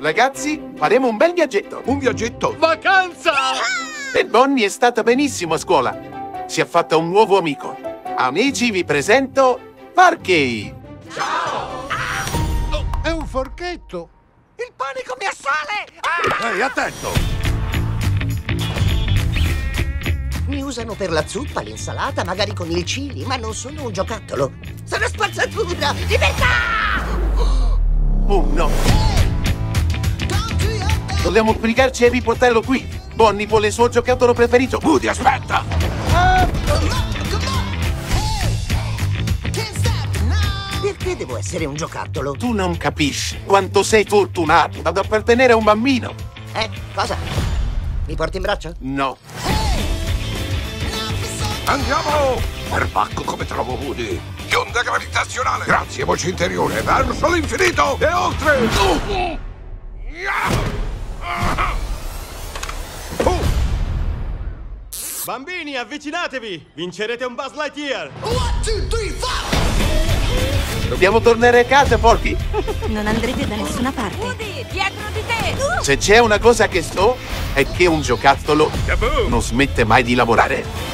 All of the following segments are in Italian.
Ragazzi, faremo un bel viaggetto. Un viaggetto? Vacanza! E Bonnie è stata benissimo a scuola. Si è fatta un nuovo amico. Amici, vi presento Parkey. È un forchetto. Il panico mi assale! Ehi, attento! Mi usano per la zuppa, l'insalata, magari con il chili, ma non sono un giocattolo. Sono spazzatura! Libertà! Dobbiamo obbligarci a riportarlo qui. Bonnie vuole il suo giocattolo preferito. Woody, aspetta! Perché devo essere un giocattolo? Tu non capisci quanto sei fortunato ad appartenere a un bambino. Eh, cosa? Mi porti in braccio? No. Andiamo! Perbacco come trovo Woody. Che onda gravitazionale! Grazie, voce interiore, verso l'infinito e oltre! Uh. Bambini, avvicinatevi! Vincerete un Buzz Lightyear! Dobbiamo tornare a casa, Porky. Non andrete da nessuna parte. Woody, dietro di te! Se c'è una cosa che so, è che un giocattolo non smette mai di lavorare.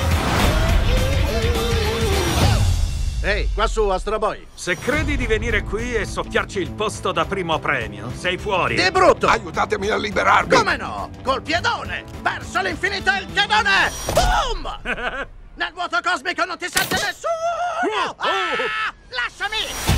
Ehi, qua su, Astro Boy. Se credi di venire qui e soffiarci il posto da primo premio, sei fuori. Di brutto! Aiutatemi a liberarmi! Come no? Col piedone! Verso l'infinito il piedone! Boom! Nel vuoto cosmico non ti sente nessuno! Ah! Lasciami!